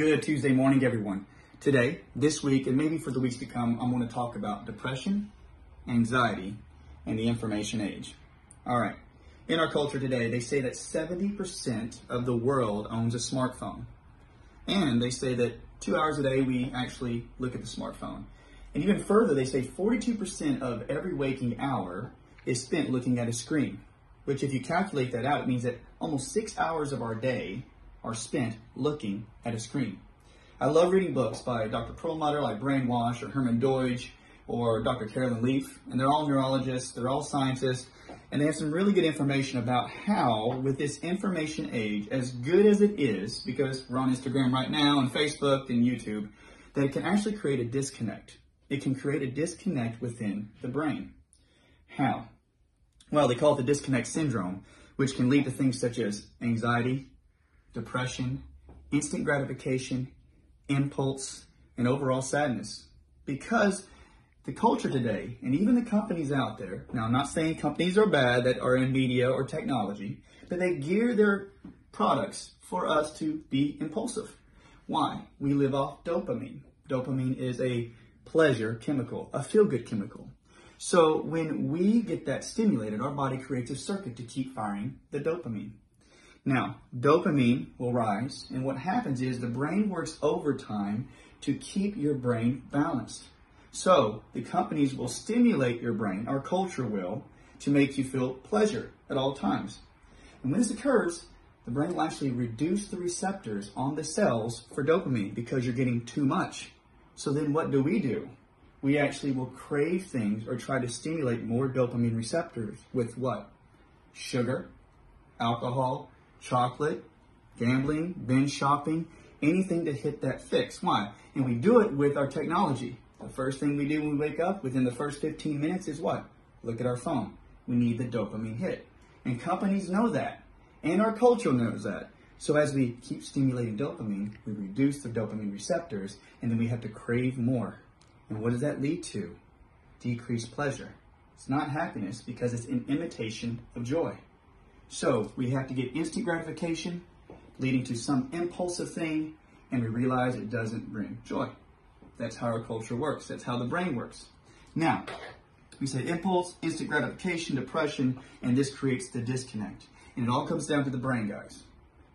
Good Tuesday morning, everyone. Today, this week, and maybe for the weeks to come, I'm going to talk about depression, anxiety, and the information age. All right. In our culture today, they say that 70% of the world owns a smartphone. And they say that two hours a day we actually look at the smartphone. And even further, they say 42% of every waking hour is spent looking at a screen, which if you calculate that out, means that almost six hours of our day are spent looking at a screen. I love reading books by Dr. Perlmutter, like Brainwash, or Herman Deutsch, or Dr. Caroline Leaf, and they're all neurologists, they're all scientists, and they have some really good information about how, with this information age, as good as it is, because we're on Instagram right now, and Facebook, and YouTube, that it can actually create a disconnect. It can create a disconnect within the brain. How? Well, they call it the disconnect syndrome, which can lead to things such as anxiety, depression, instant gratification, impulse, and overall sadness. Because the culture today, and even the companies out there, now I'm not saying companies are bad that are in media or technology, but they gear their products for us to be impulsive. Why? We live off dopamine. Dopamine is a pleasure chemical, a feel good chemical. So when we get that stimulated, our body creates a circuit to keep firing the dopamine. Now, dopamine will rise, and what happens is the brain works overtime to keep your brain balanced. So, the companies will stimulate your brain, our culture will, to make you feel pleasure at all times. And when this occurs, the brain will actually reduce the receptors on the cells for dopamine because you're getting too much. So then what do we do? We actually will crave things or try to stimulate more dopamine receptors with what? Sugar, alcohol, chocolate, gambling, binge shopping, anything to hit that fix. Why? And we do it with our technology. The first thing we do when we wake up within the first 15 minutes is what? Look at our phone. We need the dopamine hit. And companies know that. And our culture knows that. So as we keep stimulating dopamine, we reduce the dopamine receptors, and then we have to crave more. And what does that lead to? Decreased pleasure. It's not happiness because it's an imitation of joy. So we have to get instant gratification, leading to some impulsive thing, and we realize it doesn't bring joy. That's how our culture works. That's how the brain works. Now, we said impulse, instant gratification, depression, and this creates the disconnect. And it all comes down to the brain, guys.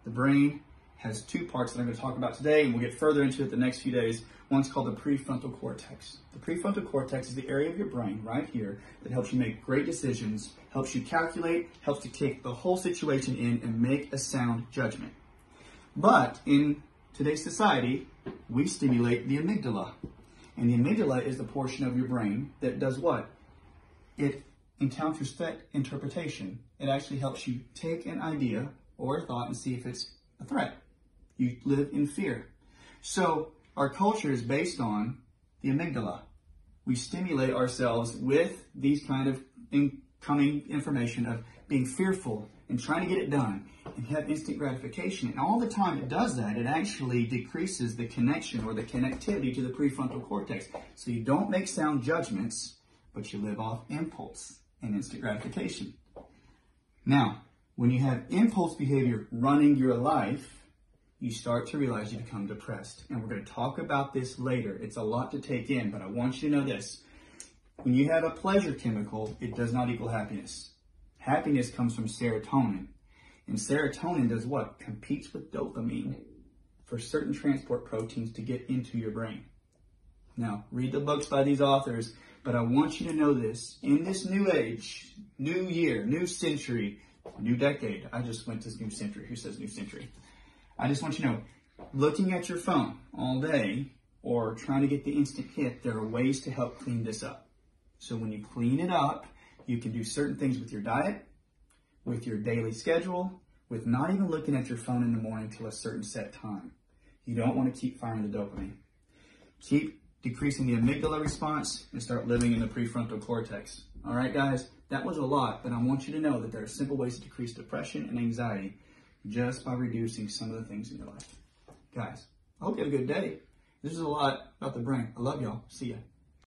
The brain has two parts that I'm going to talk about today, and we'll get further into it the next few days. One's called the prefrontal cortex. The prefrontal cortex is the area of your brain right here that helps you make great decisions, helps you calculate, helps you take the whole situation in and make a sound judgment. But in today's society, we stimulate the amygdala. And the amygdala is the portion of your brain that does what? It encounters threat interpretation. It actually helps you take an idea or a thought and see if it's a threat. You live in fear. So our culture is based on the amygdala. We stimulate ourselves with these kind of incoming information of being fearful and trying to get it done and have instant gratification. And all the time it does that, it actually decreases the connection or the connectivity to the prefrontal cortex. So you don't make sound judgments, but you live off impulse and instant gratification. Now, when you have impulse behavior running your life, you start to realize you become depressed. And we're going to talk about this later. It's a lot to take in, but I want you to know this. When you have a pleasure chemical, it does not equal happiness. Happiness comes from serotonin. And serotonin does what? Competes with dopamine for certain transport proteins to get into your brain. Now, read the books by these authors, but I want you to know this. In this new age, new year, new century, new decade, I just went to new century. Who says new century? I just want you to know, looking at your phone all day or trying to get the instant hit, there are ways to help clean this up. So when you clean it up, you can do certain things with your diet, with your daily schedule, with not even looking at your phone in the morning till a certain set time. You don't want to keep firing the dopamine. Keep decreasing the amygdala response and start living in the prefrontal cortex. All right, guys, that was a lot, but I want you to know that there are simple ways to decrease depression and anxiety just by reducing some of the things in your life. Guys, I hope you have a good day. This is a lot about the brain. I love y'all. See ya.